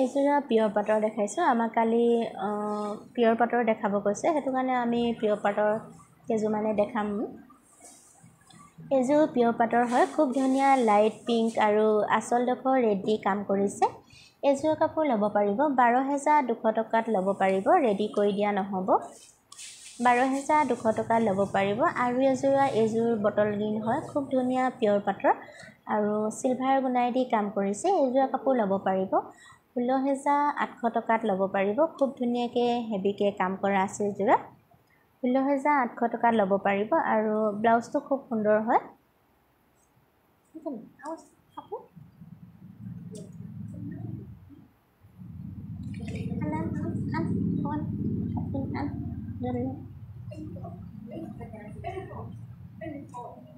Speaker 1: এইযোৰা পিয়ৰ পাটৰ দেখাইছোঁ। আমাক কালি পিয়ৰ পাটৰ দেখাব কৈছে। সেইটো কাৰণে আমি পিয়ৰ পাটৰ কেইযোৰমানে দেখাম। এইযোৰ পিয়ৰ পাটৰ হয় খুব ধুনীয়া লাইট পিংক আৰু আচলডোখৰ ৰেড দি কাম কৰিছে। এইযোৰ কাপোৰ ল'ব পাৰিব বাৰ হেজাৰ দুশ টকাত ল'ব পাৰিব ৰেডি কৰি দিয়া নহ'ব। বাৰ হেজাৰ দুশ টকাত ল'ব পাৰিব আৰু এযোৰা এইযোৰ বটল গ্ৰীণ হয় খুব ধুনীয়া পিয়ৰ পাটৰ আৰু চিলভাৰ গুণাই দি কাম কৰিছে এইযোৰা কাপোৰ ল'ব পাৰিব। ষোল্ল হেজাৰ আঠশ টকাত ল'ব পাৰিব খুব ধুনীয়াকৈ হেভিকৈ কাম কৰা আছে এযোৰা। ষোল্ল হেজাৰ আঠশ টকাত ল'ব পাৰিব আৰু ব্লাউজটো খুব সুন্দৰ হয়।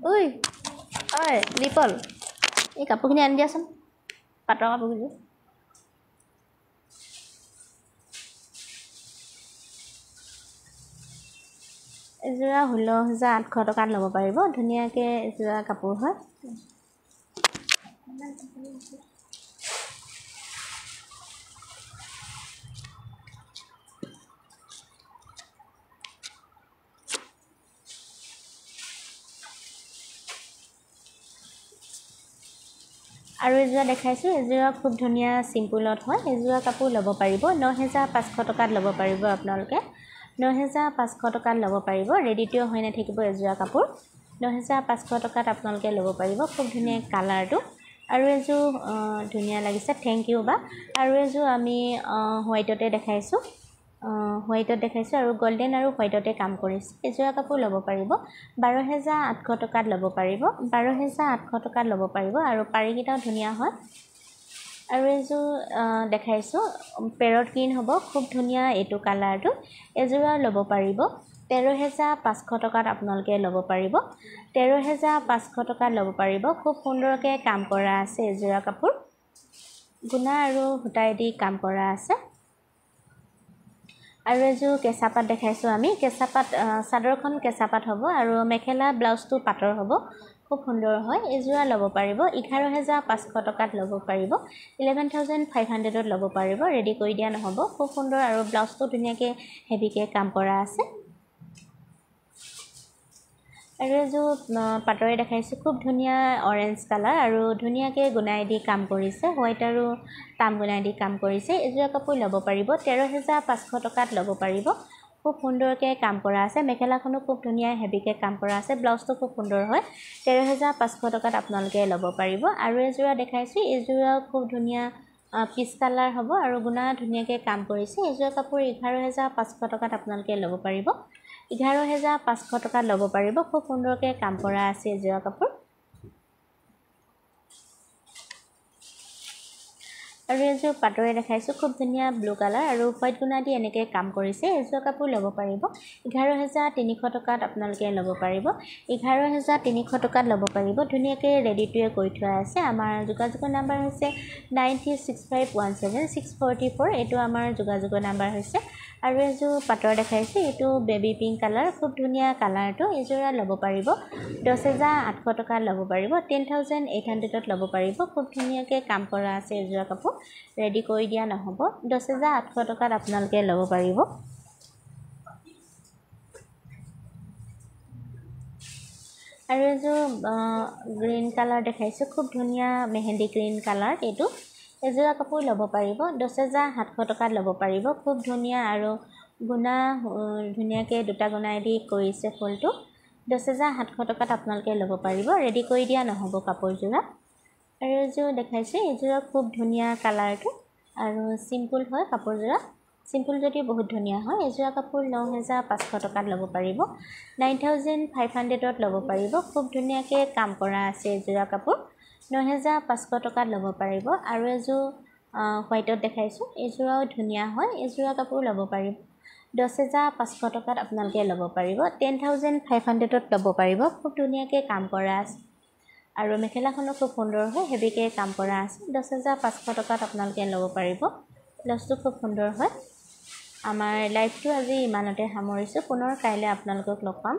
Speaker 1: ঐ ঐ লিপল এই কাপোৰখিনি আনি দিয়াচোন পাটৰ কাপোৰখিনি। এযোৰা ষোল্ল হাজাৰ আঠশ টকাত ল'ব পাৰিব। ধুনীয়াকৈ এযোৰা কাপোৰ হয়। আৰু এযোৰা দেখাইছোঁ। এযোৰা খুব ধুনীয়া চিম্পুলত হয়। এযোৰা কাপোৰ ল'ব পাৰিব। ন হেজাৰ পাঁচশ টকাত ল'ব পাৰিব আপোনালোকে। ন হেজাৰ পাঁচশ টকাত ল'ব পাৰিব। ৰেডিটো হৈ নাথাকিব এযোৰা কাপোৰ। ন হেজাৰ পাঁচশ টকাত আপোনালোকে ল'ব পাৰিব। খুব ধুনীয়া কালাৰটো। আৰু এযোৰ ধুনীয়া লাগিছে। থেংক ইউ বা। আৰু এযোৰ আমি হোৱাইটতে দেখাইছোঁ। হোৱাইটত দেখাইছোঁ আৰু গল্ডেন আৰু হোৱাইটতে কাম কৰিছে। এযোৰা কাপোৰ ল'ব পাৰিব। বাৰ হেজাৰ আঠশ টকাত ল'ব পাৰিব। বাৰ হেজাৰ আঠশ টকাত ল'ব পাৰিব। আৰু পাৰিকেইটাও ধুনীয়া হয়। আৰু এযোৰ দেখাইছোঁ। পেৰট গ্ৰীণ হ'ব খুব ধুনীয়া এইটো কালাৰটো। এযোৰা ল'ব পাৰিব। তেৰ হেজাৰ পাঁচশ টকাত আপোনালোকে ল'ব পাৰিব। তেৰ হেজাৰ পাঁচশ টকাত ল'ব পাৰিব। খুব সুন্দৰকৈ কাম কৰা আছে এযোৰা কাপোৰ। গুণা আৰু সূতাই দি কাম কৰা আছে। আৰু এযোৰ কেঁচা পাত দেখাইছোঁ আমি। কেঁচা পাত চাদৰখন কেঁচা পাত হ'ব আৰু মেখেলা ব্লাউজটো পাটৰ হ'ব। খুব সুন্দৰ হয় এযোৰা ল'ব পাৰিব। এঘাৰ হেজাৰ পাঁচশ টকাত ল'ব পাৰিব। ইলেভেন থাউজেণ্ড ফাইভ হাণ্ড্ৰেডত ল'ব পাৰিব। ৰেডি কৰি দিয়া নহ'ব। খুব সুন্দৰ আৰু ব্লাউজটো ধুনীয়াকৈ হেভিকৈ কাম কৰা আছে। আৰু এযোৰ পাটৰে দেখাইছোঁ। খুব ধুনীয়া অৰেঞ্জ কালাৰ আৰু ধুনীয়াকৈ গুণাই দি কাম কৰিছে। হোৱাইট আৰু তাম গুণাই দি কাম কৰিছে। এযোৰা কাপোৰ ল'ব পাৰিব। তেৰ হেজাৰ পাঁচশ টকাত ল'ব পাৰিব। খুব সুন্দৰকৈ কাম কৰা আছে। মেখেলাখনো খুব ধুনীয়া হেভিকৈ কাম কৰা আছে। ব্লাউজটো খুব সুন্দৰ হয়। তেৰ হেজাৰ পাঁচশ টকাত আপোনালোকে ল'ব পাৰিব। আৰু এযোৰা দেখাইছোঁ। এইযোৰা খুব ধুনীয়া পিচ কালাৰ হ'ব আৰু গুণা ধুনীয়াকৈ কাম কৰিছে। এযোৰা কাপোৰ এঘাৰ হেজাৰ পাঁচশ টকাত আপোনালোকে ল'ব পাৰিব। এঘাৰ হেজাৰ পাঁচশ টকাত ল'ব পাৰিব। খুব সুন্দৰকৈ কাম কৰা আছে এযোৰা কাপোৰ। আৰু এযোৰ পাটৰে দেখাইছোঁ। খুব ধুনীয়া ব্লু কালাৰ আৰু হোৱাইট গুণা দি এনেকৈ কাম কৰিছে। এযোৰ কাপোৰ ল'ব পাৰিব। এঘাৰ হেজাৰ তিনিশ টকাত আপোনালোকে ল'ব পাৰিব। এঘাৰ হেজাৰ তিনিশ টকাত ল'ব পাৰিব। ধুনীয়াকৈ ৰেডিটোৱে কৰি থোৱা আছে। আমাৰ যোগাযোগৰ নাম্বাৰ হৈছে nine three six five one seven six four three four এইটো আমাৰ যোগাযোগৰ নাম্বাৰ হৈছে। আৰু এযোৰ পাটৰ দেখাইছোঁ এইটো বেবী পিংক কালাৰ খুব ধুনীয়া কালাৰটো এযোৰা ল'ব পাৰিব। দহ হেজাৰ আঠশ টকাত ল'ব পাৰিব টেন থাউজেণ্ড এইট হাণ্ড্ৰেডত ল'ব পাৰিব। খুব ধুনীয়াকৈ কাম কৰা আছে এযোৰা কাপোৰ ৰেডি কৰি দিয়া নহ'ব। দহ হেজাৰ আঠশ টকাত আপোনালোকে ল'ব পাৰিব। আৰু এযোৰ গ্ৰীণ কালাৰ দেখাইছোঁ খুব ধুনীয়া মেহেন্দি গ্ৰীণ কালাৰ এইটো। এযোৰা কাপোৰ ল'ব পাৰিব দহ হেজাৰ সাতশ টকাত ল'ব পাৰিব। খুব ধুনীয়া আৰু গুণা ধুনীয়াকৈ দুটা গুণাইদি কৰিছে ফুলটো। দহ হেজাৰ সাতশ টকাত আপোনালোকে ল'ব পাৰিব। ৰেডি কৰি দিয়া নহ'ব কাপোৰযোৰা আৰু এযোৰ দেখাইছোঁ এইযোৰা খুব ধুনীয়া কালাৰটো আৰু চিম্পুল হয় কাপোৰযোৰা চিম্পুল যদিও বহুত ধুনীয়া হয় এযোৰা কাপোৰ ন হেজাৰ পাঁচশ টকাত ল'ব পাৰিব। নাইন থাউজেণ্ড ফাইভ হাণ্ড্ৰেডত ল'ব পাৰিব। খুব ধুনীয়াকৈ কাম কৰা আছে এযোৰা কাপোৰ। ন হেজাৰ পাঁচশ টকাত ল'ব পাৰিব। আৰু এযোৰ হোৱাইটত দেখাইছোঁ। এইযোৰাও ধুনীয়া হয়। এযোৰা কাপোৰ ল'ব পাৰিব। দহ হেজাৰ পাঁচশ টকাত আপোনালোকে ল'ব পাৰিব। টেন থাউজেণ্ড ফাইভ হাণ্ড্ৰেডত ল'ব পাৰিব। খুব ধুনীয়াকৈ কাম কৰা আছে। আৰু মেখেলাখনো খুব সুন্দৰ হয়। হেভিকৈ কাম কৰা আছে। দহ হেজাৰ পাঁচশ টকাত আপোনালোকে ল'ব পাৰিব। ব্লাউজটো খুব সুন্দৰ হয়। আমাৰ লাইভটো আজি ইমানতে সামৰিছোঁ। পুনৰ কাইলৈ আপোনালোকক লগ পাম।